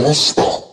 ました。